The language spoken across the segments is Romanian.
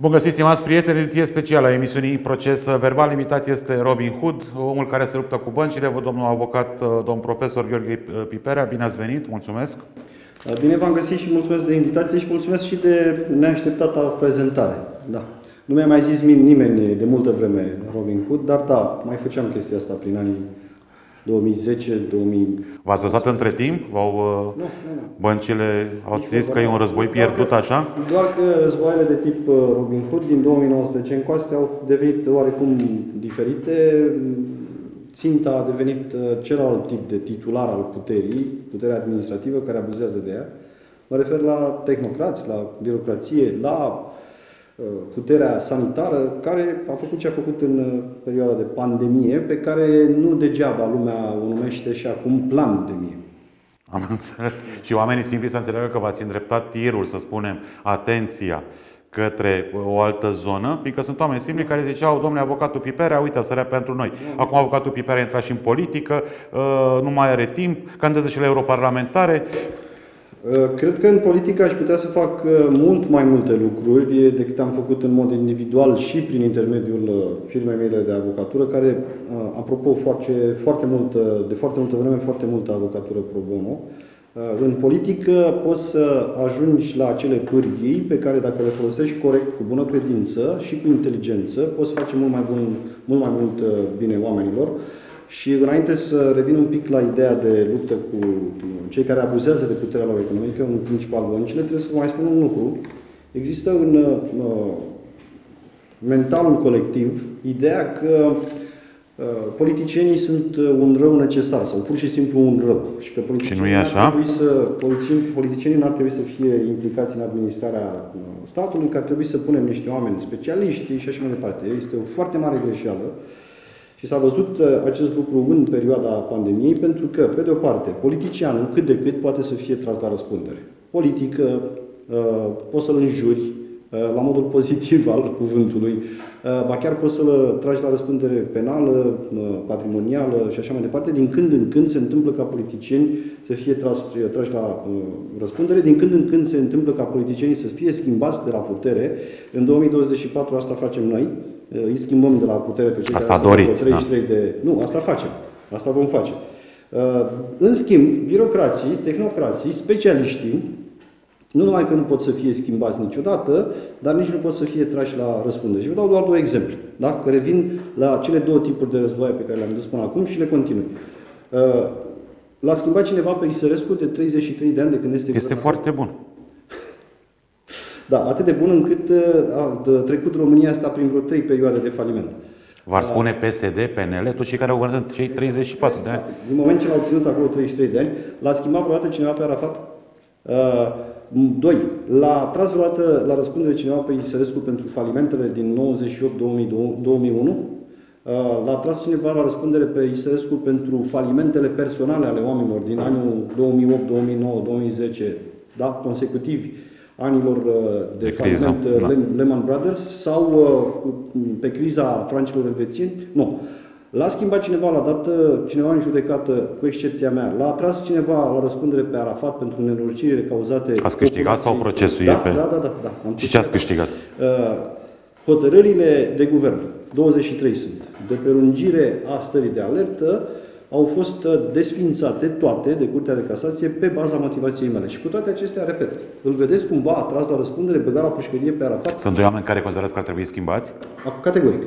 Bun găsit, stimați prieteni, ediție specială a emisiunii Proces Verbal. Limitat este Robin Hood, omul care se luptă cu băncile. Văd domnul avocat, domn profesor Gheorghe Piperea. Bine ați venit, mulțumesc. Bine v-am găsit și mulțumesc de invitație și mulțumesc și de neașteptata prezentare. Da. Nu mi-a mai zis nimeni de multă vreme Robin Hood, dar da, mai făceam chestia asta prin anii 2010, 2000. V-ați lăsat între timp? V-au, uh, nu, nu, Băncile au zis că e un război pierdut așa? Doar că războaiele de tip uh, Robin Hood din 2019 încoaste au devenit oarecum diferite. Ținta a devenit uh, celălalt tip de titular al puterii, puterea administrativă care abuzează de ea. Mă refer la tehnocrați, la birocrație, la Uh, puterea sanitară, care a făcut ce a făcut în uh, perioada de pandemie, pe care nu degeaba lumea o numește și acum pandemie. Am înțeles. Și oamenii simpli să înțeleagă că v-ați îndreptat tirul, să spunem, atenția către o altă zonă, fiindcă sunt oameni simpli care ziceau, domnule, avocatul Piperea, uite, sărea pentru noi. Acum avocatul Piperea a intrat și în politică, uh, nu mai are timp, candidează și la europarlamentare. Uh, cred că în politică aș putea să fac uh, mult mai multe lucruri decât am făcut în mod individual și prin intermediul uh, firmei mele de avocatură, care, apropo, foarte, foarte multă, de foarte multă vreme, foarte multă avocatură pro bono. În politică poți să ajungi la acele pârghii pe care dacă le folosești corect, cu bună credință și cu inteligență, poți face mult mai, bun, mult mai mult bine oamenilor. Și înainte să revin un pic la ideea de luptă cu cei care abuzează de puterea lor economică, în principal băncile, trebuie să vă mai spun un lucru. Există în uh, mentalul colectiv ideea că uh, politicienii sunt uh, un rău necesar sau pur și simplu un rău. Și că politicienii, și nu e așa? Să, politicienii, politicienii nu ar trebui să fie implicați în administrarea uh, statului, că ar trebui să punem niște oameni specialiști și așa mai departe. Este o foarte mare greșeală. Și s-a văzut uh, acest lucru în perioada pandemiei pentru că, pe de o parte, politicianul cât de cât poate să fie tras la răspundere. Politică, uh, poți să-l înjuri, uh, la modul pozitiv al cuvântului, ba chiar poți să-l tragi la răspundere penală, patrimonială și așa mai departe. Din când în când se întâmplă ca politicieni să fie trași, trași la răspundere, din când în când se întâmplă ca politicienii să fie schimbați de la putere. În 2024 asta facem noi, îi schimbăm de la putere pe cei asta care doriți, 33 da. de... Nu, asta facem. Asta vom face. Uh, în schimb, birocrații, tehnocrații, specialiștii, nu numai că nu pot să fie schimbați niciodată, dar nici nu pot să fie trași la răspundere. Și vă dau doar două exemple, da? care vin la cele două tipuri de războaie pe care le-am dus până acum și le continui. Uh, l-a schimbat cineva pe Isărescu de 33 de ani de când este Este foarte bun. Da, atât de bun încât uh, a trecut România asta prin vreo trei perioade de faliment. V-ar spune PSD, PNL, toți cei care au guvernat cei 34 de ani? Din moment ce l-au ținut acolo 33 de ani, l-a schimbat vreodată cineva pe Arafat? Uh, doi, l-a tras vreodată la răspundere cineva pe Isărescu pentru falimentele din 98-2001? Uh, l-a tras cineva la răspundere pe Isărescu pentru falimentele personale ale oamenilor din anul 2008, 2009, 2010, da, consecutivi anilor uh, de, de faliment criză, uh, da. Lehman Brothers sau uh, pe criza francilor elvețieni? Nu. L-a schimbat cineva, l-a dat cineva în judecată, cu excepția mea, l-a atras cineva la răspundere pe Arafat pentru nenorocirile cauzate... Ați câștigat sau procesul da, e pe... Da, da, da. da. Am și ce ați câștigat? Uh, hotărârile de guvern, 23 sunt, de prelungire a stării de alertă, au fost uh, desfințate toate de Curtea de Casație pe baza motivației mele. Și cu toate acestea, repet, îl vedeți cumva atras la răspundere, băgat la pușcărie pe Arafat? Sunt doi oameni care considerați că ar trebui schimbați? Categoric.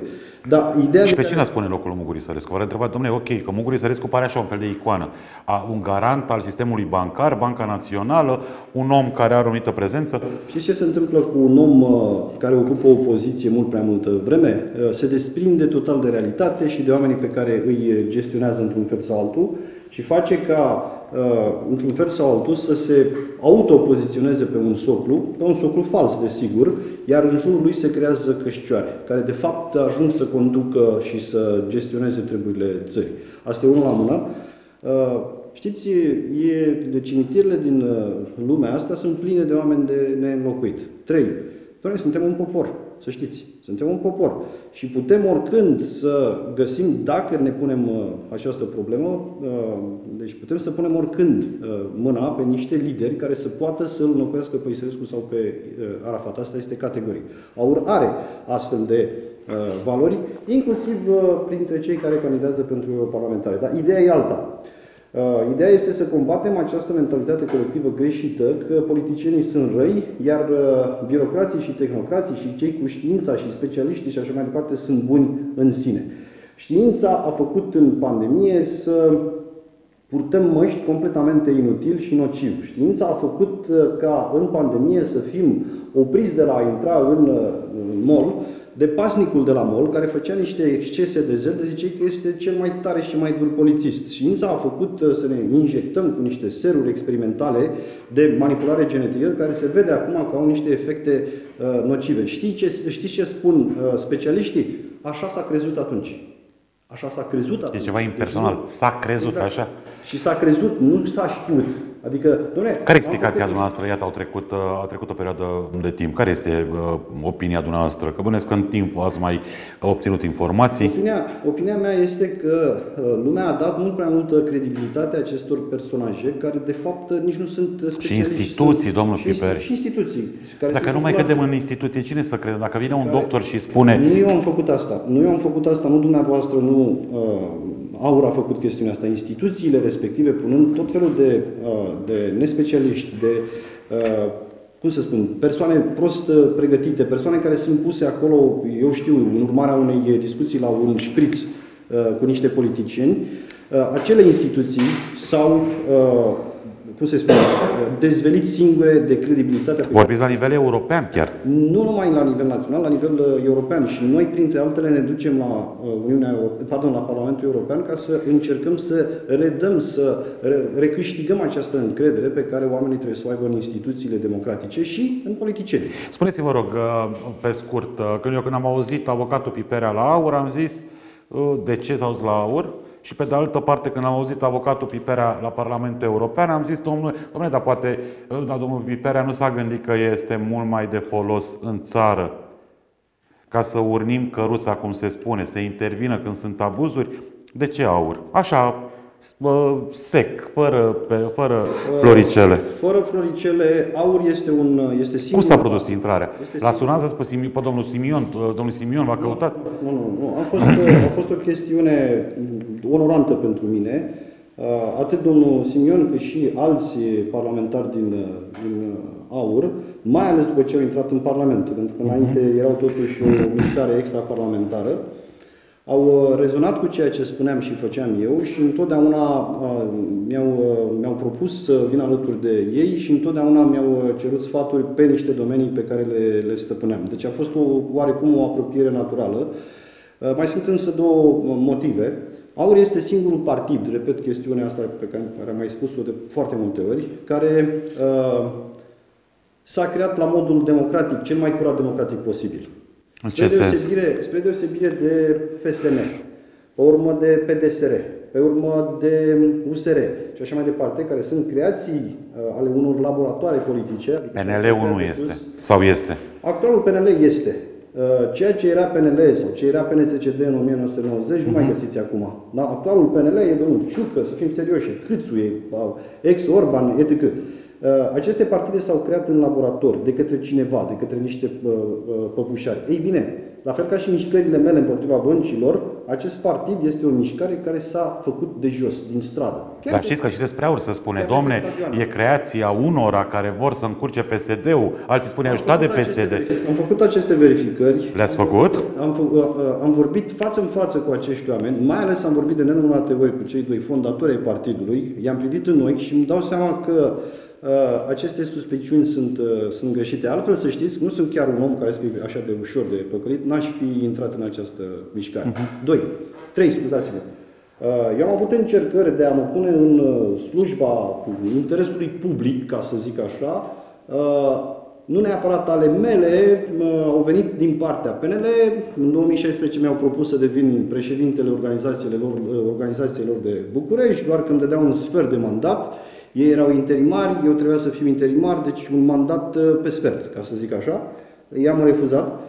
Da, ideea și pe cine ați pune locul lui Muguri Sărescu? Vă întrebat, domnule, ok, că Muguri Sărescu pare așa un fel de icoană. A, un garant al sistemului bancar, Banca Națională, un om care are o anumită prezență. Și ce se întâmplă cu un om uh, care ocupă o poziție mult prea multă vreme? Uh, se desprinde total de realitate și de oamenii pe care îi gestionează într-un fel sau altul și face ca Uh, într-un fel sau altul, să se autopoziționeze pe un soclu, pe un soclu fals, desigur, iar în jurul lui se creează căștioare, care de fapt ajung să conducă și să gestioneze treburile țării. Asta e unul la mână. Uh, știți, e, de cimitirele din uh, lumea asta sunt pline de oameni de neînlocuit. Trei. Doamne, suntem un popor, să știți. Suntem un popor. Și putem oricând să găsim, dacă ne punem uh, această problemă, uh, deci putem să punem oricând uh, mâna pe niște lideri care să poată să îl înlocuiască pe Isărescu sau pe uh, Arafat. Asta este categorie. Aur are astfel de uh, valori, inclusiv uh, printre cei care candidează pentru europarlamentare. Dar ideea e alta. Uh, Ideea este să combatem această mentalitate colectivă greșită că politicienii sunt răi, iar uh, birocrații și tehnocrații și cei cu știința și specialiștii și așa mai departe sunt buni în sine. Știința a făcut în pandemie să purtăm măști completamente inutil și nociv. Știința a făcut uh, ca în pandemie să fim opriți de la a intra în, uh, în mall de pasnicul de la mall care făcea niște excese de zel, de zice că este cel mai tare și mai dur polițist. Știința a făcut uh, să ne injectăm cu niște seruri experimentale de manipulare genetică care se vede acum că au niște efecte uh, nocive. Știi ce, știți ce spun uh, specialiștii? Așa s-a crezut atunci. Așa s-a crezut atunci. E ceva Deci impersonal. nu- S-a crezut Exact. așa. Și s-a crezut, nu s-a știut. Adică, dom'le, Care e explicația dumneavoastră? Iată, au trecut, uh, a trecut o perioadă de timp. Care este uh, opinia dumneavoastră? Că bănesc că în timp ați mai obținut informații. Opinia, opinia mea este că uh, lumea a dat mult prea multă credibilitate acestor personaje care de fapt nici nu sunt specialiști. instituții, Sunt- domnul și, Piper. Și instituții. Care Dacă sunt nu mai populație. credem în instituție, cine să crede? Dacă vine un Care- doctor și spune Nu eu am făcut asta. Nu eu am făcut asta, nu dumneavoastră, nu uh, Aur a făcut chestiunea asta. Instituțiile respective, punând tot felul de, uh, de nespecialiști, de, uh, cum să spun, persoane prost uh, pregătite, persoane care sunt puse acolo, eu știu, în urmarea unei discuții la un șpriț uh, cu niște politicieni, uh, acele instituții s-au, uh, cum se spune, uh, dezvelit singure de credibilitatea pe vorbiți la nivel european chiar. nu numai la nivel național, la nivel uh, european și noi, printre altele, ne ducem la uh, Uniunea Europe- pardon, la Parlamentul European ca să încercăm să redăm, să re- recâștigăm această încredere pe care oamenii trebuie să o aibă în instituțiile democratice și în politicieni. Spuneți-vă, rog, uh, pe scurt, uh, când eu când am auzit avocatul Piperea la aur, am zis uh, de ce s-a auzit la aur? Și pe de altă parte, când am auzit avocatul Piperea la Parlamentul European, am zis, domnule, domnule dar poate uh, dar domnul Piperea nu s-a gândit că este mult mai de folos în țară ca să urnim căruța, cum se spune, să intervină când sunt abuzuri. De ce aur? Așa, uh, sec, fără, pe, fără floricele. Fără floricele, aur este un este singur. Cum s-a produs intrarea? Este L-a singur- sunat, a spus pe domnul Simion, domnul Simion v-a căutat? Nu, nu, nu. A fost, a fost o chestiune onorantă pentru mine. Uh, Atât domnul Simion cât și alți parlamentari din, uh, din AUR, mai ales după ce au intrat în Parlament, pentru că înainte erau totuși o mișcare extraparlamentară, au uh, rezonat cu ceea ce spuneam și făceam eu și întotdeauna uh, mi-au, uh, mi-au propus să vin alături de ei și întotdeauna mi-au uh, cerut sfaturi pe niște domenii pe care le, le stăpâneam. Deci a fost o, oarecum o apropiere naturală. Uh, Mai sunt însă două uh, motive. Aur este singurul partid, repet chestiunea asta pe care, care am mai spus-o de foarte multe ori, care uh, s-a creat la modul democratic, cel mai curat democratic posibil. În Spre ce sens? deosebire, spre deosebire de FSN, pe urmă de PDSR, pe urmă de USR și așa mai departe, care sunt creații uh, ale unor laboratoare politice. adică PNL-ul nu este. Sau este? Actualul PNL este. Uh, Ceea ce era PNL sau ce era PNCCD în 1990 nu Mhm. mai găsiți acum. Da? Actualul PNL e domnul Ciucă, să fim serioși, Câțu, e uh, ex-Orban, etc. Uh, Aceste partide s-au creat în laborator de către cineva, de către niște uh, uh, păpușari. Ei bine, la fel ca și mișcările mele împotriva băncilor, acest partid este o mișcare care s-a făcut de jos, din stradă. Chiar Dar de- știți că și despre aur să spune, Chiar de domne, stadioane. e creația unora care vor să încurce PSD-ul, alții spune Am ajutat de făcut aceste PSD. verificări- Am făcut aceste verificări. Le-ați făcut? Am, fă- uh, uh, am vorbit față în față cu acești oameni, mai ales am vorbit de nenumărate ori cu cei doi fondatori ai partidului, i-am privit în ochi și îmi dau seama că uh, aceste suspiciuni sunt, uh, sunt greșite. Altfel, să știți, nu sunt chiar un om care să fie așa de ușor de păcălit, n-aș fi intrat în această mișcare. Doi, trei, scuzați-mă. Uh, Eu am avut încercări de a mă pune în uh, slujba interesului public, ca să zic așa, uh, nu neapărat ale mele, mă, au venit din partea PNL. În 2016 mi-au propus să devin președintele organizațiilor, organizațiilor de București, doar că îmi dădeau un sfert de mandat. Ei erau interimari, eu trebuia să fiu interimar, deci un mandat uh, pe sfert, ca să zic așa. i-am refuzat.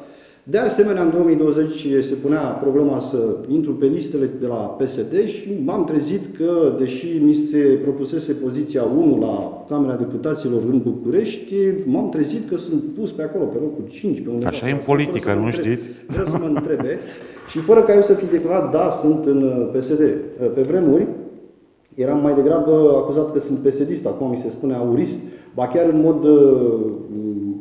De asemenea, în 2020 se punea problema să intru pe listele de la PSD și m-am trezit că, deși mi se propusese poziția 1 la Camera Deputaților în București, m-am trezit că sunt pus pe acolo, pe locul 5. Pe undeva. Așa e în politică, nu știți? Vreau să mă întrebe. Și fără ca eu să fi declarat, da, sunt în PSD. Pe vremuri, eram mai degrabă acuzat că sunt PSD, acum mi se spune aurist, ba chiar în mod,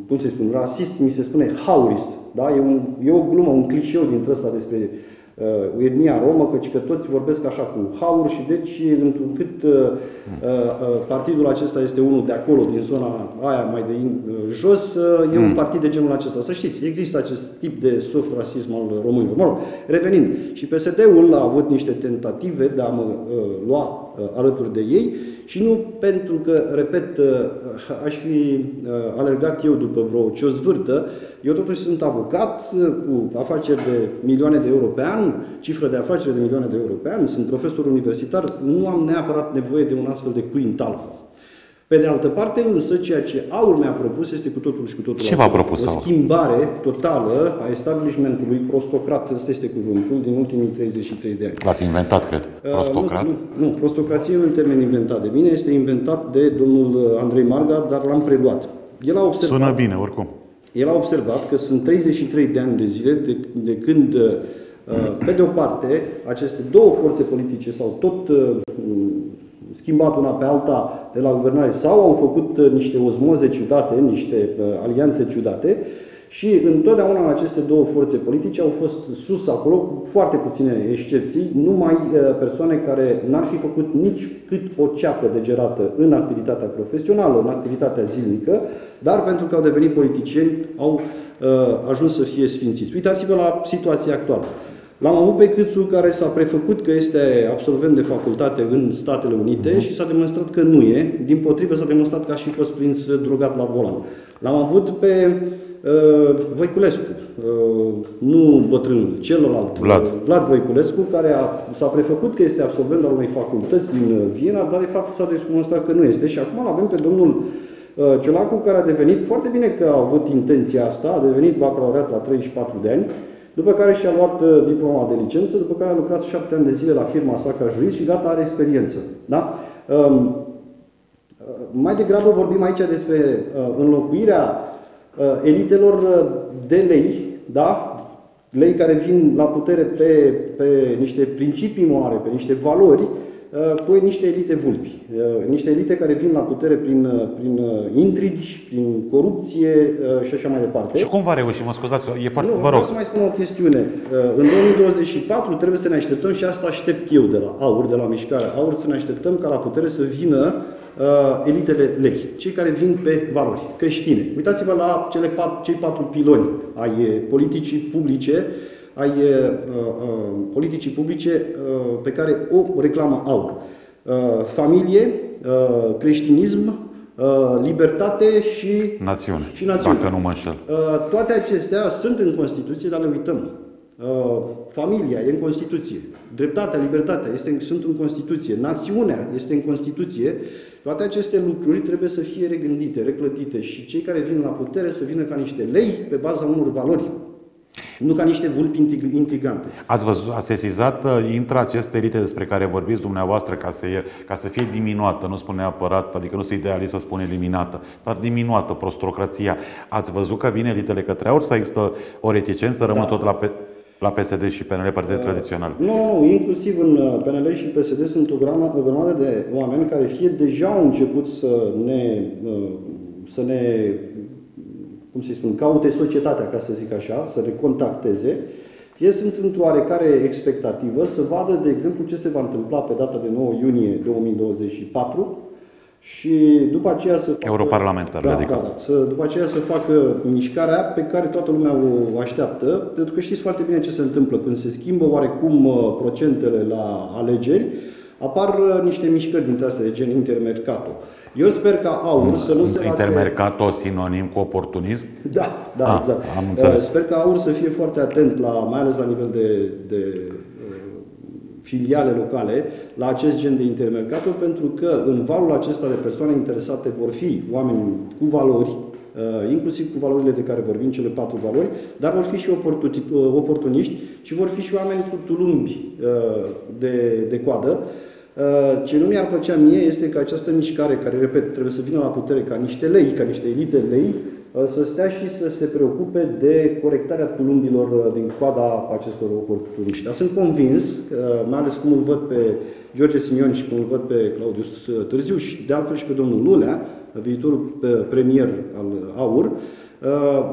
cum se spune, rasist, mi se spune haurist. Da? E, un, e o glumă, un clișeu dintre ăsta despre uh, etnia romă, căci că toți vorbesc așa cu haur și deci, într-un cât uh, uh, partidul acesta este unul de acolo, din zona aia mai de uh, jos, uh, e mm. un partid de genul acesta. Să știți, există acest tip de soft rasism al românilor. Mă rog, revenind, și PSD-ul a avut niște tentative de a mă uh, lua uh, alături de ei, și nu pentru că, repet, uh, aș fi uh, alergat eu după vreo ciozvârtă, eu totuși sunt avocat uh, cu afaceri de milioane de euro pe an, cifră de afaceri de milioane de euro pe an, sunt profesor universitar, nu am neapărat nevoie de un astfel de quintal. Pe de altă parte, însă, ceea ce AUR mi-a propus este cu totul și cu totul Ce v-a propus O schimbare totală a establishmentului prostocrat, ăsta este cuvântul, din ultimii 33 de ani. L-ați inventat, cred, prostocrat? Uh, nu, nu, prostocrație nu e un termen inventat de mine, este inventat de domnul Andrei Marga, dar l-am preluat. El a observat, Sună bine, oricum. El a observat că sunt 33 de ani de zile de, de când, uh, pe de o parte, aceste două forțe politice sau tot uh, schimbat una pe alta de la guvernare sau au făcut uh, niște osmoze ciudate, niște uh, alianțe ciudate și întotdeauna aceste două forțe politice au fost sus acolo, cu foarte puține excepții, numai uh, persoane care n-ar fi făcut nici cât o ceapă degerată în activitatea profesională, în activitatea zilnică, dar pentru că au devenit politicieni, au ajuns să fie sfințiți. Uitați-vă la situația actuală. L-am avut pe Câțu care s-a prefăcut că este absolvent de facultate în Statele Unite uh-huh. și s-a demonstrat că nu e. Din potrivă s-a demonstrat că a și fost prins drogat la volan. L-am avut pe uh, Voiculescu, uh, nu bătrânul, celălalt, Vlad, uh, Vlad Voiculescu, care a, s-a prefăcut că este absolvent al unei facultăți din Viena, dar de fapt s-a demonstrat că nu este. Și acum l avem pe domnul uh, Ciolacu, care a devenit, foarte bine că a avut intenția asta, a devenit bacalaureat la 34 de ani, după care și-a luat uh, diploma de licență, după care a lucrat șapte ani de zile la firma sa ca jurist și gata, are experiență. Da? Um, uh, mai degrabă vorbim aici despre uh, înlocuirea elitelor de lei, da? lei care vin la putere pe, pe niște principii morale, pe niște valori, Uh, cu niște elite vulpi, uh, niște elite care vin la putere prin, uh, prin intrigi, prin corupție și așa mai departe. Și cum va reuși? Mă scuzați, e foarte... Nu, vă rog. să mai spun o chestiune. În 2024 trebuie să ne așteptăm și asta aștept eu de la AUR, de la Mișcare AUR, să ne așteptăm ca la putere să vină uh, elitele lei, cei care vin pe valori creștine. Uitați-vă la cele pat, cei patru piloni ai politicii publice ai uh, uh, politicii publice uh, pe care o reclamă AUR. Uh, familie, uh, creștinism, uh, libertate și națiune, și națiune. dacă nu mă înșel. Uh, toate acestea sunt în Constituție, dar le uităm. Uh, familia e în Constituție, dreptatea, libertatea este, sunt în Constituție, națiunea este în Constituție, toate aceste lucruri trebuie să fie regândite, reclătite și cei care vin la putere să vină ca niște lei pe baza unor valori nu ca niște vulpi intrigante. Ați văzut, a sesizat, uh, intră aceste elite despre care vorbiți dumneavoastră ca să, ca să fie diminuată, nu spune neapărat, adică nu se idealist să spune eliminată, dar diminuată prostrocrația. Ați văzut că vine elitele către aur sau există o reticență, rămân da. tot la, pe, la PSD și PNL, partide uh, tradiționale? Nu, nu, inclusiv în uh, PNL și PSD sunt o grămadă, o grămadă de oameni care fie deja au început să ne, uh, să ne cum să spun, caute societatea, ca să zic așa, să le contacteze, ei sunt într-o oarecare expectativă să vadă, de exemplu, ce se va întâmpla pe data de 9 iunie 2024 și după aceea să facă, Europarlamentar, da, adică. Da, da, să, după aceea să facă mișcarea pe care toată lumea o așteaptă, pentru că știți foarte bine ce se întâmplă când se schimbă oarecum uh, procentele la alegeri, apar uh, niște mișcări dintre astea de gen intermercato. Eu sper ca AUR să nu se lase... Intermercato sinonim cu oportunism? Da, da, ah, exact. Am înțeles. Sper ca AUR să fie foarte atent, la, mai ales la nivel de, de uh, filiale locale, la acest gen de intermercato, pentru că în valul acesta de persoane interesate vor fi oameni cu valori, inclusiv cu valorile de care vorbim, cele patru valori, dar vor fi și oportuniști și vor fi și oameni cu tulumbi de, de coadă, ce nu mi-ar plăcea mie este că această mișcare, care, repet, trebuie să vină la putere ca niște lei, ca niște elite lei, să stea și să se preocupe de corectarea tulumbilor din coada acestor oportuniști. Dar sunt convins, mai ales cum îl văd pe George Simion și cum îl văd pe Claudius Târziu și de altfel și pe domnul Lulea, viitorul premier al AUR, Uh,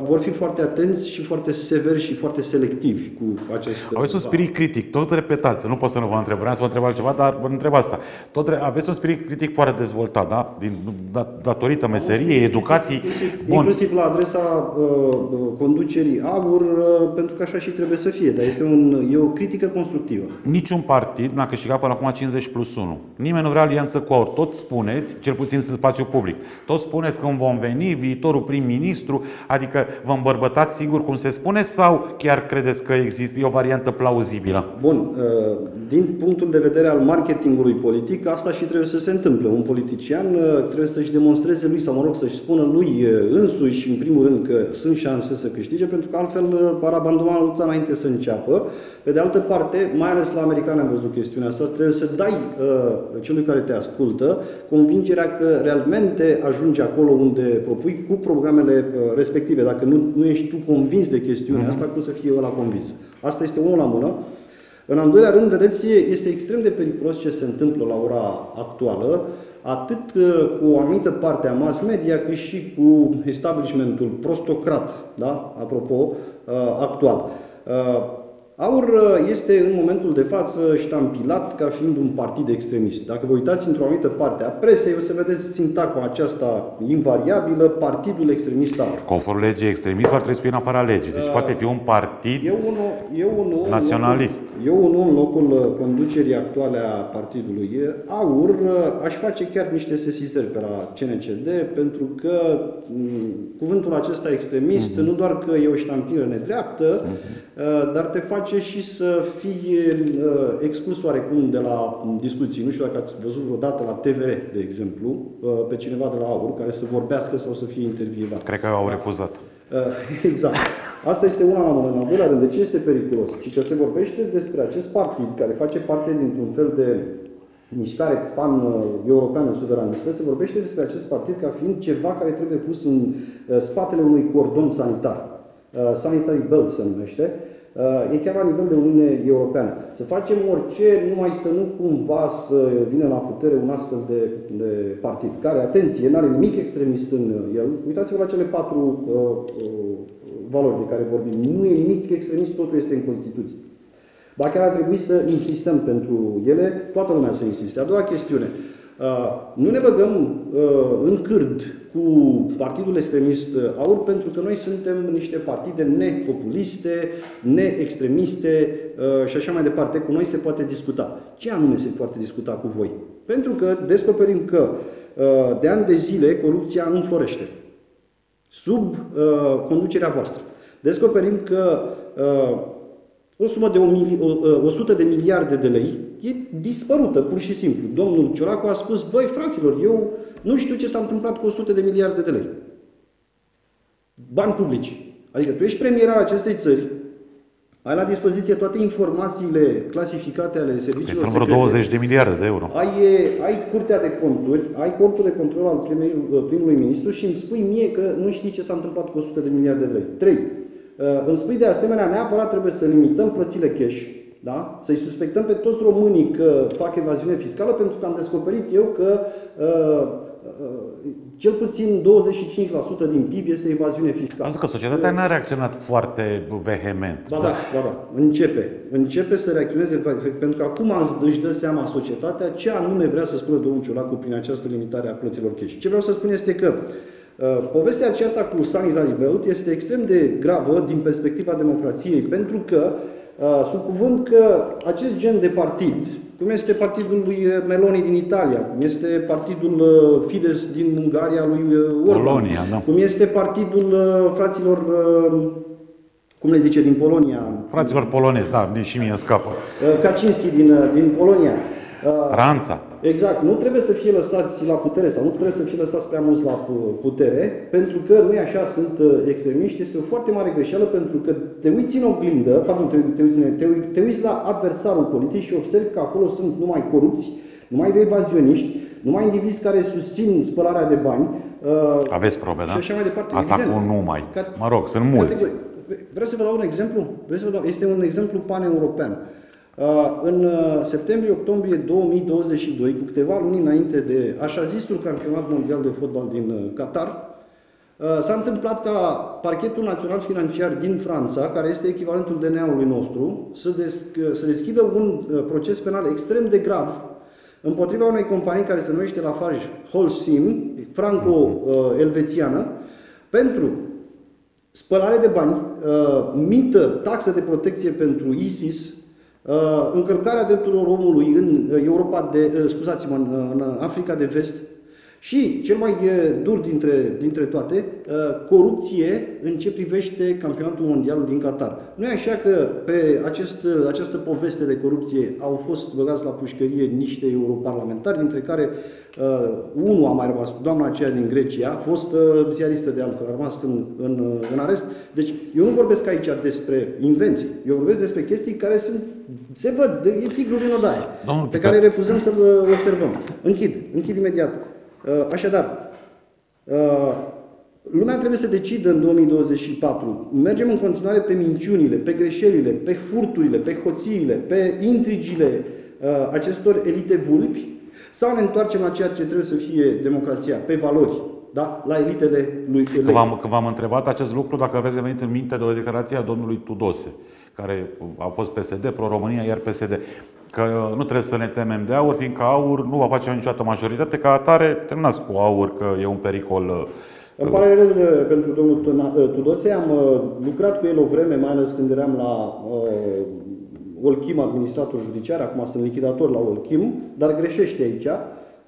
vor fi foarte atenți și foarte severi și foarte selectivi cu acest. Aveți un spirit critic, tot repetați, nu pot să nu vă întreb, vreau să vă întreb altceva, dar vă întreb asta. Tot, aveți un spirit critic foarte dezvoltat, da? Din, da, datorită meseriei, educației. Inclusiv, Bun. inclusiv la adresa uh, uh, conducerii AUR, uh, pentru că așa și trebuie să fie, dar este un, e o critică constructivă. Niciun partid n-a câștigat până acum 50 plus 1. Nimeni nu vrea alianță cu AUR. Tot spuneți, cel puțin în spațiu public, tot spuneți că vom veni viitorul prim-ministru, Adică vă îmbărbătați sigur cum se spune sau chiar credeți că există o variantă plauzibilă? Bun, uh, din punctul de vedere al marketingului politic, asta și trebuie să se întâmple. Un politician uh, trebuie să-și demonstreze lui, sau mă rog, să-și spună lui uh, însuși, în primul rând, că sunt șanse să câștige, pentru că altfel ar abandona lupta înainte să înceapă. Pe de altă parte, mai ales la americani am văzut chestiunea asta, trebuie să dai uh, celui care te ascultă convingerea că realmente ajunge acolo unde propui cu programele uh, respective. Dacă nu, nu ești tu convins de chestiunea uh-huh. asta, cum să fie ăla convins? Asta este unul la mână. În al doilea rând, vedeți, este extrem de periculos ce se întâmplă la ora actuală, atât uh, cu o anumită parte a mass media, cât și cu establishmentul prostocrat, da? apropo, uh, actual. Aur uh, este în momentul de față ștampilat ca fiind un partid extremist. Dacă vă uitați într-o anumită parte a presei, o să vedeți sintagma aceasta invariabilă, partidul extremist Aur. Conform legii extremist, ar trebui să fie în afara legii. Deci uh, poate fi un partid eu unul, eu unul, naționalist. Eu unul în locul uh, conducerii actuale a partidului Aur uh, aș face chiar niște sesizări pe la CNCD pentru că mm, cuvântul acesta extremist uh-huh. nu doar că e o ștampilă nedreaptă, uh-huh. dar te face face și să fie uh, exclus oarecum de la discuții. Nu știu dacă ați văzut vreodată la TVR, de exemplu, uh, pe cineva de la AUR care să vorbească sau să fie intervievat. Cred că au refuzat. Uh, exact. Asta este una la mână. În al doilea rând, de ce este periculos? Ci că se vorbește despre acest partid care face parte dintr-un fel de mișcare pan-europeană suveranistă, se vorbește despre acest partid ca fiind ceva care trebuie pus în uh, spatele unui cordon sanitar. Uh, sanitary belt se numește, Uh, e chiar la nivel de Uniune Europeană. Să facem orice, numai să nu cumva să vină la putere un astfel de, de partid, care, atenție, nu are nimic extremist în el. Uitați-vă la cele patru uh, uh, valori de care vorbim. Nu e nimic extremist, totul este în Constituție. Ba chiar ar trebui să insistăm pentru ele, toată lumea să insiste. A doua chestiune. Uh, nu ne băgăm uh, în cârd cu partidul extremist AUR pentru că noi suntem niște partide nepopuliste, neextremiste uh, și așa mai departe. Cu noi se poate discuta. Ce anume se poate discuta cu voi? Pentru că descoperim că de ani de zile corupția înflorește sub conducerea voastră. Descoperim că o sumă de 100 de miliarde de lei e dispărută, pur și simplu. Domnul Cioracu a spus, băi, fraților, eu nu știu ce s-a întâmplat cu 100 de miliarde de lei. Bani publici. Adică tu ești premier al acestei țări, ai la dispoziție toate informațiile clasificate ale serviciilor Sunt vreo 20 de miliarde de euro. Ai, ai curtea de conturi, ai corpul de control al primului ministru și îmi spui mie că nu știi ce s-a întâmplat cu 100 de miliarde de lei. 3. Uh, îmi spui de asemenea, neapărat trebuie să limităm plățile cash, da? Să-i suspectăm pe toți românii că fac evaziune fiscală pentru că am descoperit eu că uh, uh, cel puțin 25% din PIB este evaziune fiscală. Pentru că societatea n-a reacționat foarte vehement. Ba da, ba da. Începe. Începe să reacționeze, pentru că acum își dă seama societatea ce anume vrea să spună domnul Ciolacu prin această limitare a plăților cash. Ce vreau să spun este că uh, povestea aceasta cu Sanitary Belt este extrem de gravă din perspectiva democrației, pentru că Uh, sub cuvânt că acest gen de partid, cum este partidul lui Meloni din Italia, cum este partidul uh, Fidesz din Ungaria lui uh, Orban, Polonia, da. cum este partidul fraților, cum le zice, din Polonia. Fraților polonezi, da, și mie scapă. Kaczynski din, din Polonia. Franța. Exact. Nu trebuie să fie lăsați la putere sau nu trebuie să fie lăsați prea mulți la putere, pentru că nu așa, sunt uh, extremiști. Este o foarte mare greșeală pentru că te uiți în oglindă, pardon, te, te, uiți, te, uiți, te uiți la adversarul politic și observi că acolo sunt numai corupți, numai evazioniști, numai indivizi care susțin spălarea de bani. Uh, Aveți probe, da? Și așa mai departe. Asta Evident. cu numai. Mă rog, sunt mulți. Vreau să vă dau un exemplu? Vreau să vă dau, este un exemplu pan-european. Uh, în uh, septembrie-octombrie 2022, cu câteva luni înainte de așa zisul campionat mondial de fotbal din uh, Qatar, S-a întâmplat ca parchetul național financiar din Franța, care este echivalentul DNA-ului nostru, să, des- să deschidă un proces penal extrem de grav împotriva unei companii care se numește Lafarge Holcim, franco-elvețiană, pentru spălare de bani, mită, taxă de protecție pentru ISIS, Uh, încălcarea drepturilor omului în uh, Europa de, uh, scuzați-mă, în Africa de Vest și cel mai dur dintre, dintre toate, corupție în ce privește campionatul mondial din Qatar. Nu e așa că pe acest, această poveste de corupție au fost băgați la pușcărie niște europarlamentari, dintre care uh, unul a mai rămas, doamna aceea din Grecia, a fost uh, ziaristă de altfel, a rămas în, în, în arest. Deci eu nu vorbesc aici despre invenții, eu vorbesc despre chestii care sunt, se văd, de, e tigrul din odaie, Domnul pe care refuzăm să observăm. Închid, închid imediat. Uh, așadar, uh, lumea trebuie să decidă în 2024. Mergem în continuare pe minciunile, pe greșelile, pe furturile, pe hoțiile, pe intrigile uh, acestor elite vulpi sau ne întoarcem la ceea ce trebuie să fie democrația, pe valori, da? la elitele lui Că v-am, că v-am întrebat acest lucru, dacă aveți venit în minte de o declarație a domnului Tudose, care a fost PSD, Pro-România, iar PSD că nu trebuie să ne temem de aur, fiindcă aur nu va face niciodată majoritate. Ca atare, terminați cu aur, că e un pericol. Uh, Îmi pare rău uh, pentru domnul uh, Tudose, am lucrat cu el o vreme, mai ales când eram la uh, Olchim, administrator judiciar, acum sunt lichidator la Olchim, dar greșește aici.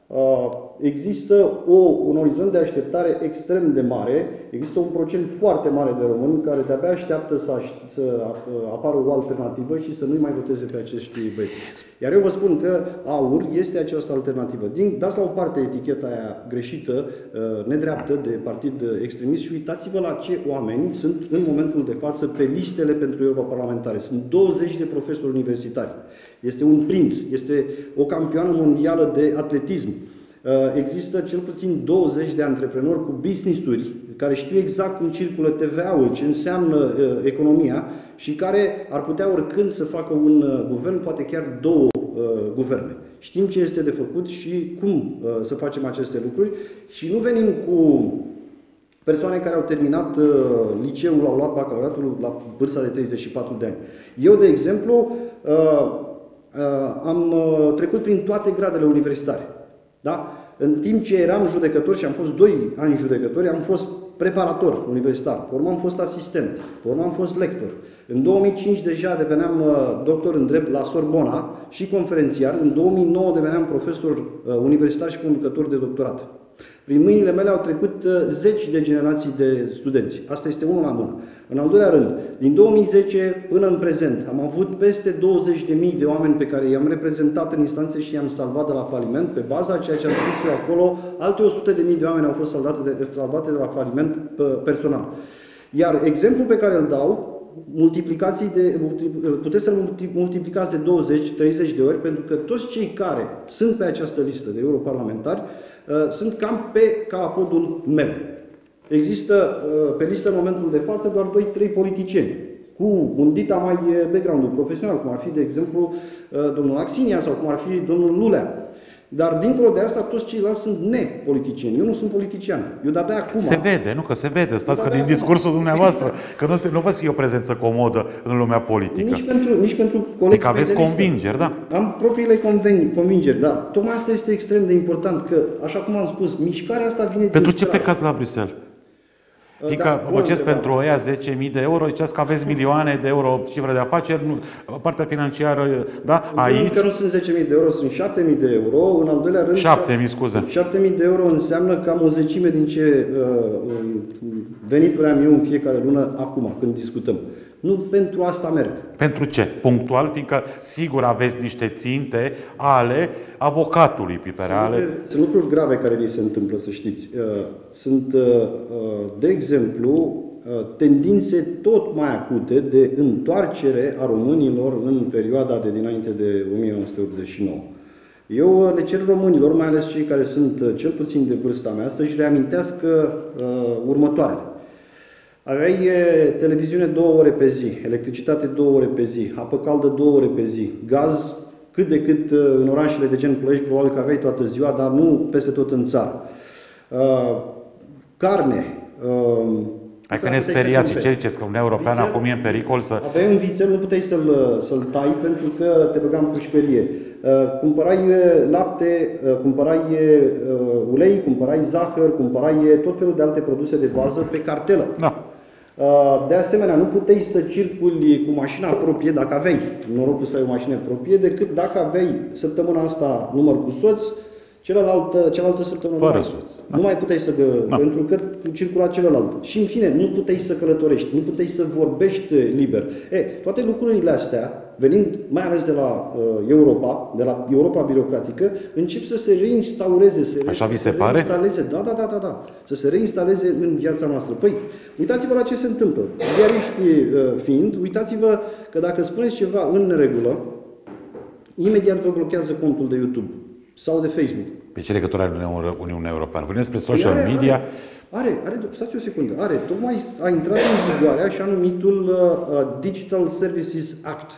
Uh, există o, un orizont de așteptare extrem de mare, există un procent foarte mare de români care de-abia așteaptă să, aș- să apară o alternativă și să nu mai voteze pe acești băieți. Iar eu vă spun că AUR este această alternativă. Din, dați la o parte eticheta aia greșită, uh, nedreaptă de partid extremist și uitați-vă la ce oameni sunt în momentul de față pe listele pentru europarlamentare. Sunt 20 de profesori universitari. Este un prinț, este o campioană mondială de atletism. Uh, există cel puțin 20 de antreprenori cu business-uri care știu exact cum circulă TVA-ul, ce înseamnă uh, economia și care ar putea oricând să facă un uh, guvern, poate chiar două guverne. Știm ce este de făcut și cum să facem aceste lucruri și nu venim cu persoane care au terminat liceul, au luat bacalaureatul la vârsta de 34 de ani. Eu, de exemplu, am trecut prin toate gradele universitare. Da? În timp ce eram judecător și am fost 2 ani judecători, am fost preparator universitar, pe urmă am fost asistent, pe urmă am fost lector. În 2005 deja deveneam uh, doctor în drept la Sorbona și conferențiar, în 2009 deveneam profesor uh, universitar și conducător de doctorat. Prin mâinile mele au trecut uh, zeci de generații de studenți. Asta este unul la mână. În al doilea rând, din 2010 până în prezent, am avut peste 20.000 de oameni pe care i-am reprezentat în instanțe și i-am salvat de la faliment. Pe baza a ceea ce am scris eu acolo, alte 100.000 de oameni au fost salvate de, salvate de la faliment personal. Iar exemplul pe care îl dau, multiplicații de, puteți să-l multiplicați de 20-30 de ori, pentru că toți cei care sunt pe această listă de europarlamentari uh, sunt cam pe calapodul meu. Există uh, pe listă în momentul de față doar 2-3 politicieni cu un dita mai background profesional, cum ar fi, de exemplu, uh, domnul Axinia sau cum ar fi domnul Lulea. Dar dincolo de asta, toți ceilalți sunt nepoliticieni. Eu nu sunt politician. Eu de-abia acum... Se vede, nu? Că se vede. Stați că din discursul dumneavoastră, că nu, se, nu vă o prezență comodă în lumea politică. Nici pentru, nici pentru colegii Adică aveți convingeri, da? Am propriile convingeri, dar tocmai asta este extrem de important, că, așa cum am spus, mișcarea asta vine Pentru ce plecați la Bruxelles? Fiindcă da, voceți pentru ăia 10.000 de euro, ziceți că aveți milioane de euro cifre de afaceri, nu, partea financiară, da? În Aici... Că nu sunt 10.000 de euro, sunt 7.000 de euro. În al doilea rând... 7.000, scuze. 7.000 de euro înseamnă cam o zecime din ce uh, venituri am eu în fiecare lună acum, când discutăm. Nu pentru asta merg. Pentru ce? Punctual, fiindcă sigur aveți niște ținte ale avocatului Pipereale. Sunt lucruri, sunt lucruri grave care li se întâmplă, să știți. Uh, sunt, uh, uh, de exemplu, tendințe tot mai acute de întoarcere a românilor în perioada de dinainte de 1989. Eu le cer românilor, mai ales cei care sunt cel puțin de vârsta mea, să-și reamintească uh, următoarele. Aveai televiziune două ore pe zi, electricitate două ore pe zi, apă caldă două ore pe zi, gaz cât de cât în orașele de gen Ploiești, probabil că aveai toată ziua, dar nu peste tot în țară. Uh, carne. Uh, Hai că ne speriați și ce ziceți, că Uniunea Europeană acum e în pericol să... Aveai un vițel, nu puteai să-l, să-l tai pentru că te băga în pușcărie. Uh, cumpărai lapte, uh, cumpărai uh, ulei, cumpărai zahăr, cumpărai tot felul de alte produse de bază pe cartelă. Da. Uh, de asemenea, nu puteai să circuli cu mașina proprie dacă aveai norocul să ai o mașină proprie, decât dacă aveai săptămâna asta număr cu soț, celălaltă, cealaltă săptămână Fără mai, soț. Da. Nu mai puteai să, da. pentru că circula celălalt. Și în fine, nu puteai să călătorești, nu puteai să vorbești liber. E, toate lucrurile astea venind mai ales de la uh, Europa, de la Europa birocratică, încep să se reinstaureze, să Așa vi se pare? Da, da, da, da, da, să se reinstaleze în viața noastră. Păi, uitați-vă la ce se întâmplă. Ziariști uh, fiind, uitați-vă că dacă spuneți ceva în neregulă, imediat vă blochează contul de YouTube sau de Facebook. Pe ce legătură are Uniunea Europeană? Vorbim despre social păi are, media. Are, are, are, stați o secundă, are, tocmai a intrat în vigoare așa numitul uh, uh Digital Services Act,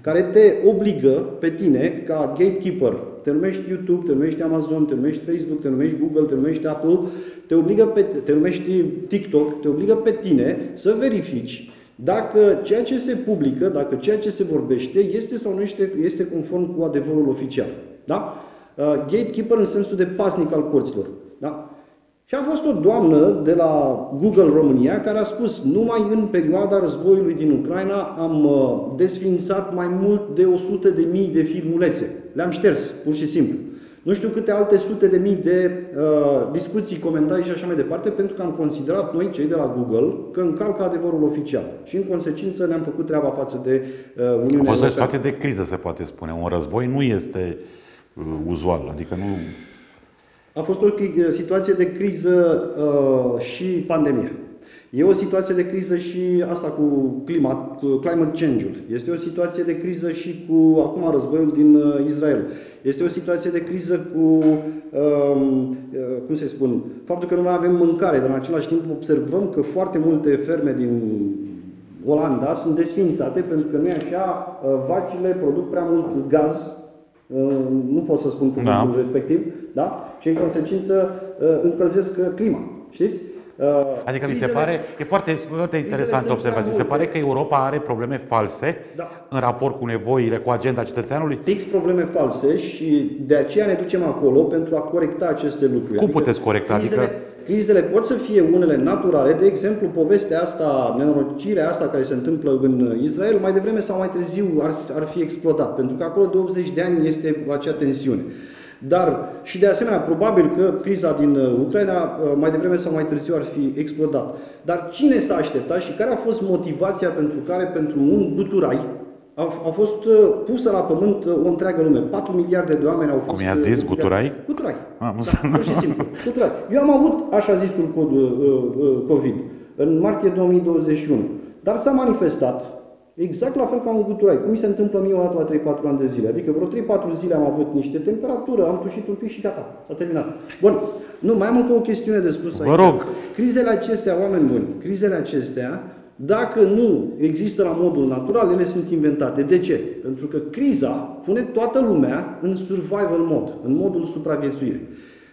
care te obligă pe tine ca gatekeeper, te numești YouTube, te numești Amazon, te numești Facebook, te numești Google, te numești Apple, te, obligă pe, te numești TikTok, te obligă pe tine să verifici dacă ceea ce se publică, dacă ceea ce se vorbește este sau nu este, este conform cu adevărul oficial. Da? Uh, gatekeeper în sensul de pasnic al curților. Da? Și a fost o doamnă de la Google România care a spus numai în perioada războiului din Ucraina am uh, desfințat mai mult de 100 de mii de filmulețe. Le-am șters, pur și simplu. Nu știu câte alte sute de mii de uh, discuții, comentarii și așa mai departe, pentru că am considerat noi, cei de la Google, că încalcă adevărul oficial. Și în consecință ne-am făcut treaba față de uh, Uniunea Europeană. A fost o situație de criză, se poate spune. Un război nu este uh, uzual, adică nu a fost o situație de criză uh, și pandemie. E o situație de criză și asta cu climat, cu climate change-ul. Este o situație de criză și cu acum războiul din uh, Israel. Este o situație de criză cu, um, uh, cum se spun, faptul că nu mai avem mâncare, dar în același timp observăm că foarte multe ferme din Olanda sunt desfințate pentru că nu e așa, uh, vacile produc prea mult gaz Uh, nu pot să spun cuvântul da. respectiv, da? și în consecință uh, încălzesc uh, clima. Știți? Adică mi se pare, e foarte, foarte interesant observație, mi se pare că Europa are probleme false da. în raport cu nevoile, cu agenda cetățeanului? Fix probleme false și de aceea ne ducem acolo pentru a corecta aceste lucruri. Cum adică puteți corecta? Crizele, adică... crizele pot să fie unele naturale, de exemplu, povestea asta, nenorocirea asta care se întâmplă în Israel, mai devreme sau mai târziu ar, ar fi explodat, pentru că acolo de 80 de ani este acea tensiune. Dar și de asemenea, probabil că criza din uh, Ucraina uh, mai devreme sau mai târziu ar fi explodat. Dar cine s-a așteptat și care a fost motivația pentru care pentru un guturai a, a fost uh, pusă la pământ o întreagă lume. 4 miliarde de oameni au fost... Cum i-a zis? Guturai? Guturai. Ah, da, pur și simplu. Guturai. Eu am avut așa zisul COVID în martie 2021. Dar s-a manifestat Exact la fel ca un guturai. Cum mi se întâmplă mie o dată la 3-4 ani de zile. Adică vreo 3-4 zile am avut niște temperatură, am tușit un pic și gata, s-a terminat. Bun, nu, mai am încă o chestiune de spus aici. Vă rog. Crizele acestea, oameni buni, crizele acestea, dacă nu există la modul natural, ele sunt inventate. De ce? Pentru că criza pune toată lumea în survival mod, în modul supraviețuire.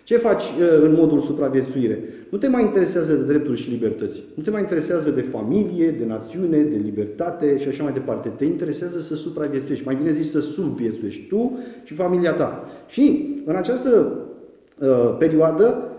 Ce faci uh, în modul supraviețuire? Nu te mai interesează de drepturi și libertăți. Nu te mai interesează de familie, de națiune, de libertate și așa mai departe. Te interesează să supraviețuiești, mai bine zis să subviețuiești tu și familia ta. Și în această uh, perioadă uh,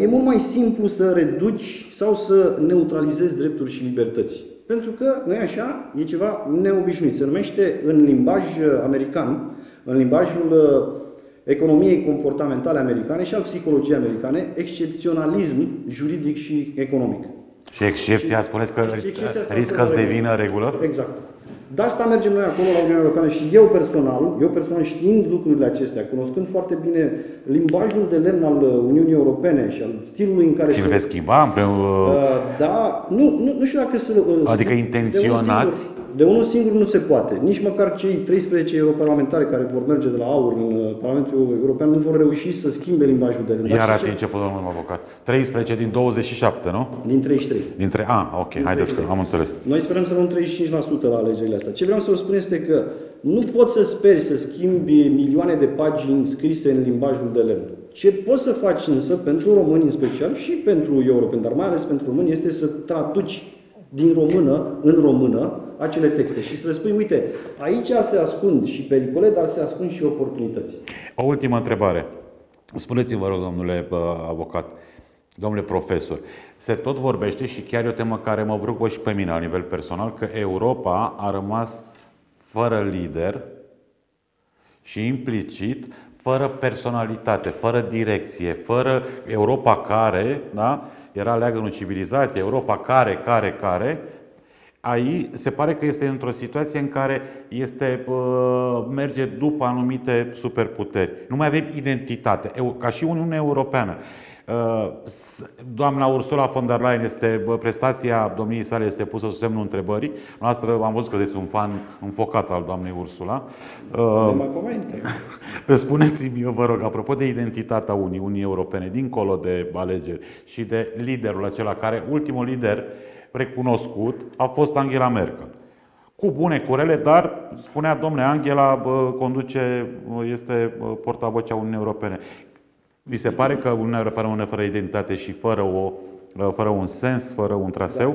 e mult mai simplu să reduci sau să neutralizezi drepturi și libertăți. Pentru că, nu e așa, e ceva neobișnuit. Se numește în limbaj uh, american, în limbajul uh, economiei comportamentale americane și al psihologiei americane, excepționalism juridic și economic. Și excepția, spuneți că Și excepția asta riscă este să o devină regulă? Exact. De asta mergem noi acolo la Uniunea Europeană și eu personal, eu personal știind lucrurile acestea, cunoscând foarte bine limbajul de lemn al uh, Uniunii Europene și al stilului în care Și îl se- veți schimba împreună? Uh, Da, nu, nu, nu știu dacă să... uh, Adică de- intenționați? De unul, singur, de unul singur nu se poate. Nici măcar cei 13 europarlamentari care vor merge de la AUR în uh, Parlamentul European nu vor reuși să schimbe limbajul de lemn. Dar Iar și ați ce- început, domnul avocat. 13 din 27, nu? Din 33. Dintre... A, ok, haideți că am înțeles. Noi sperăm să luăm 35% la alegerile astea. Ce vreau să vă spun este că nu poți să speri să schimbi milioane de pagini scrise în limbajul de lemn. Ce poți să faci însă pentru români în special și pentru europeni, dar mai ales pentru români, este să traduci din română în română acele texte și să le spui, uite, aici se ascund și pericole, dar se ascund și oportunități. O ultimă întrebare. Spuneți-vă, rog, domnule bă, avocat, domnule profesor, se tot vorbește și chiar e o temă care mă preocupă și pe mine la nivel personal, că Europa a rămas fără lider și implicit fără personalitate, fără direcție, fără Europa care, da? era leagănul civilizației, Europa care, care, care, Aici se pare că este într-o situație în care este, uh, merge după anumite superputeri. Nu mai avem identitate, Eu- ca și Uniunea Europeană. Uh, s- Doamna Ursula von der Leyen este, bă, prestația domniei sale este pusă sub semnul întrebării. Noastră am văzut că sunteți un fan înfocat al doamnei Ursula. Uh, Ne mai comentă. Spuneți-mi, eu vă rog, apropo de identitatea Uniunii Europene, dincolo de alegeri și de liderul acela care, ultimul lider recunoscut, a fost Angela Merkel. Cu bune, cu rele, dar spunea, domne, Angela bă, conduce, bă, este bă, portavocea Uniunii Europene. Vi se pare că Uniunea Europeană rămâne fără identitate și fără, o, fără un sens, fără un traseu?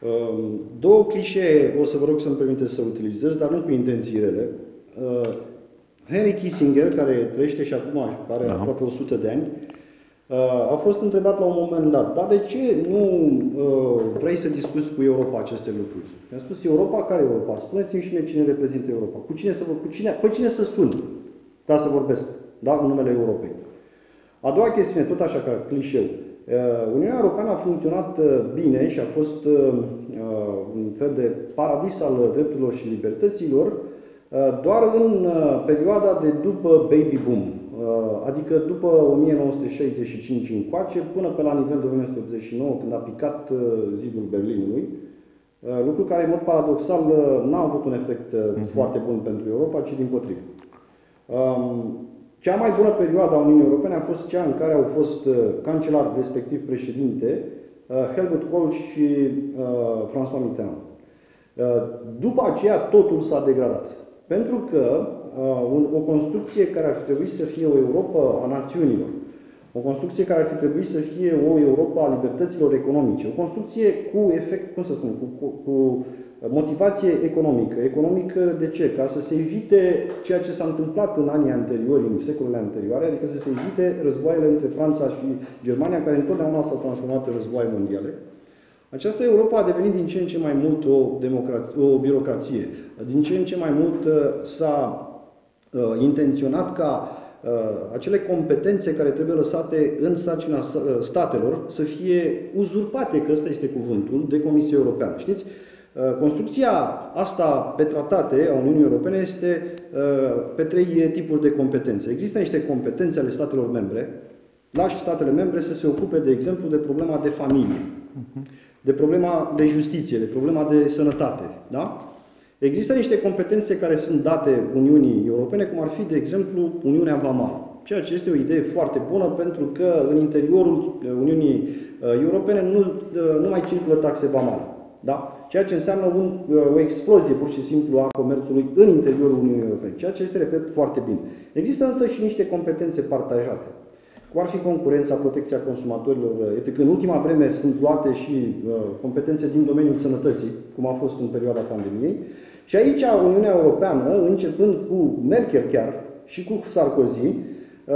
Um, Două clișee o să vă rog să-mi permiteți să utilizez, dar nu cu intenții rele. Uh, Henry Kissinger, care trăiește și acum, are Da. aproape 100 de ani, uh, a fost întrebat la un moment dat, dar de ce nu uh, vrei să discuți cu Europa aceste lucruri? Mi-a spus, Europa? Care Europa? Spuneți-mi și mie cine reprezintă Europa. Cu cine să, vă, cu cine, pe cine să sun ca să vorbesc da, în numele Europei? A doua chestiune, tot așa ca clișeu. Uh, Uniunea Europeană a funcționat uh, bine și a fost uh, uh, un fel de paradis al drepturilor și libertăților uh, doar în uh, perioada de după baby boom, uh, adică după 1965 încoace până pe la nivel de 1989 când a picat uh, zidul Berlinului, uh, lucru care în mod paradoxal uh, n-a avut un efect uh, foarte bun pentru Europa, ci din potrivă. Um, Cea mai bună perioadă a Uniunii Europene a fost cea în care au fost uh, cancelar, respectiv președinte, uh, Helmut Kohl și uh, François Mitterrand. Uh, După aceea totul s-a degradat. Pentru că uh, un- o construcție care ar fi trebuit să fie o Europa a națiunilor, o construcție care ar fi trebuit să fie o Europa a libertăților economice, o construcție cu efect, cum să spun, cu, cu, cu motivație economică. Economică de ce? Ca să se evite ceea ce s-a întâmplat în anii anteriori, în secolele anterioare, adică să se evite războaiele între Franța și Germania, care întotdeauna s-au transformat în războaie mondiale. Această Europa a devenit din ce în ce mai mult o, democrație, o birocrație. Din ce în ce mai mult uh, s-a uh, intenționat ca uh, acele competențe care trebuie lăsate în sarcina sta- uh, statelor să fie uzurpate, că ăsta este cuvântul, de Comisia Europeană. Știți? Uh, Construcția asta pe tratate a Uniunii Europene este uh, pe trei tipuri de competențe. Există niște competențe ale statelor membre, lași statele membre să se ocupe, de exemplu, de problema de familie, de problema de justiție, de problema de sănătate. Da? Există niște competențe care sunt date Uniunii Europene, cum ar fi, de exemplu, Uniunea Vamală. Ceea ce este o idee foarte bună pentru că în interiorul uh, Uniunii uh, Europene nu, uh, nu mai circulă taxe vamale. Da? Ceea ce înseamnă un, uh, o explozie pur și simplu a comerțului în interiorul Uniunii Europene. Ceea ce este, repet, foarte bine. Există însă și niște competențe partajate cum ar fi concurența, protecția consumatorilor, etc. În ultima vreme sunt luate și uh, competențe din domeniul sănătății, cum a fost în perioada pandemiei. Și aici Uniunea Europeană, începând cu Merkel chiar și cu Sarkozy, uh,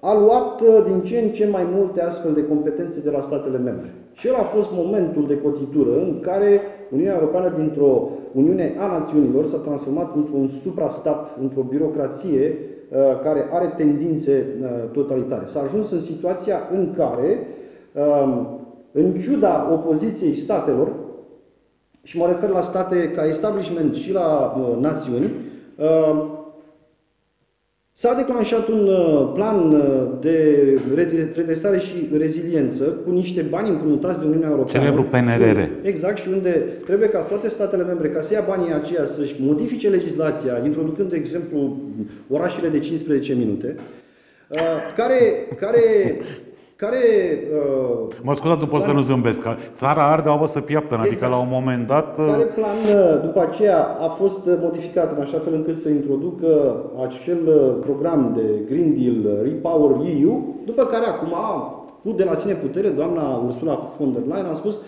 a luat uh, din ce în ce mai multe astfel de competențe de la statele membre. Și el a fost momentul de cotitură în care Uniunea Europeană, dintr-o Uniune a națiunilor, s-a transformat într-un suprastat, într-o birocrație uh, care are tendințe uh, totalitare. S-a ajuns în situația în care um, în ciuda opoziției statelor, și mă refer la state ca establishment și la uh, națiuni, uh, S-a declanșat un uh, plan uh, de redresare și reziliență cu niște bani împrumutați de Uniunea Europeană. Celebru PNRR. Exact, și unde trebuie ca toate statele membre, ca să ia banii aceia, să-și modifice legislația, introducând, de exemplu, orașele de 15 minute, uh, care, care care... Uh, mă scuzați, nu pot să nu zâmbesc, că țara arde o să piaptă, adică la un moment dat... Uh... Care plan, uh, după aceea, a fost modificat în așa fel încât să introducă acel uh, program de Green Deal Repower EU, după care acum, cu de la sine putere, doamna Ursula von der Leyen a spus uh,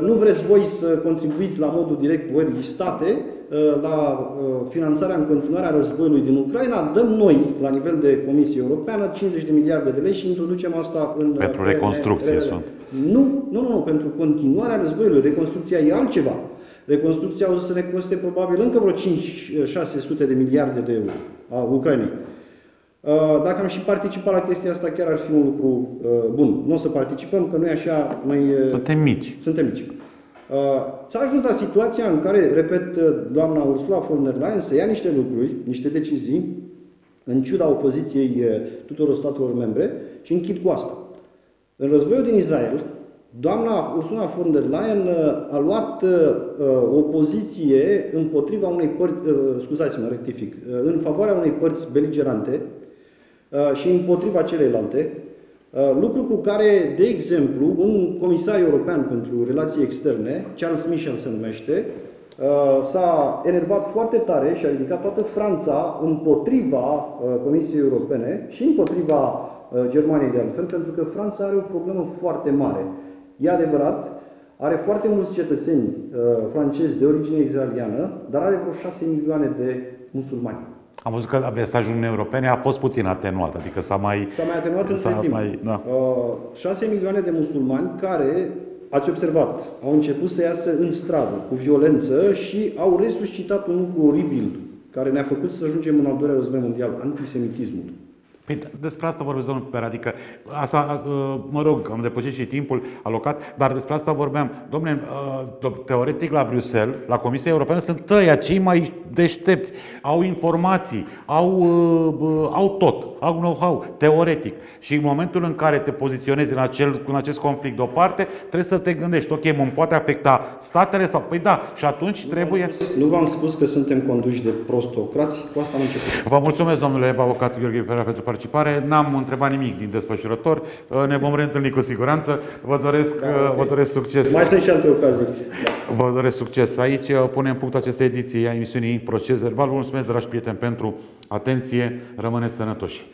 nu vreți voi să contribuiți la modul direct voi state Uh, la uh, finanțarea în continuare a războiului din Ucraina, dăm noi, la nivel de Comisie Europeană, 50 de miliarde de lei și introducem asta în... Pentru uh, reconstrucție sunt. Nu, nu, nu, pentru continuarea războiului. Reconstrucția e altceva. Reconstrucția o să ne coste probabil încă vreo 5-600 de miliarde de euro a Ucrainei. Dacă am și participat la chestia asta, chiar ar fi un lucru bun. Nu o să participăm, că noi așa, noi... Suntem mici. Suntem mici. Uh, s-a ajuns la situația în care, repet, uh, doamna Ursula von der Leyen să ia niște lucruri, niște decizii, în ciuda opoziției uh, tuturor statelor membre și închid cu asta. În războiul din Israel, doamna Ursula von der Leyen a luat o poziție împotriva unei părți, scuzați-mă, rectific, în favoarea unei părți beligerante și împotriva celelalte, Uh, lucru cu care, de exemplu, un comisar european pentru relații externe, Charles Michel se numește, uh, s-a enervat foarte tare și a ridicat toată Franța împotriva uh, Comisiei Europene și împotriva Germaniei de altfel, pentru că Franța are o problemă foarte mare. E adevărat, are foarte mulți cetățeni francezi de origine israeliană, dar are vreo 6 milioane de musulmani. Am văzut că mesajul Uniunii Europene a fost puțin atenuat, adică s-a mai... S-a mai atenuat între timp. Mai, da. uh, 6 milioane de musulmani care, ați observat, au început să iasă în stradă cu violență și au resuscitat un lucru oribil care ne-a făcut să ajungem în al doilea război mondial, antisemitismul. Păi, despre asta vorbesc, domnul Per, adică asta, uh, mă rog, am depășit și timpul alocat, dar despre asta vorbeam. Domnule, uh, teoretic la Bruxelles, la Comisia Europeană, sunt tăia cei mai deștepți, au informații, au, uh, au tot, au know-how, teoretic. Și în momentul în care te poziționezi în, acel, în acest conflict deoparte, trebuie să te gândești, ok, mă poate afecta statele sau, păi da, și atunci nu trebuie... Spus, nu v-am spus că suntem conduși de prostocrați, cu asta am început. Vă mulțumesc, domnule avocat Gheorghe Pera, pentru participare. N-am întrebat nimic din desfășurător. Uh, ne vom reîntâlni cu siguranță. Vă doresc, da, okay. vă doresc succes. Mai sunt și alte ocazii. Da. Vă doresc succes. Aici uh, punem punct acestei ediții a emisiunii Proces Verbal. Vă mulțumesc, dragi prieteni, pentru atenție. Rămâneți sănătoși.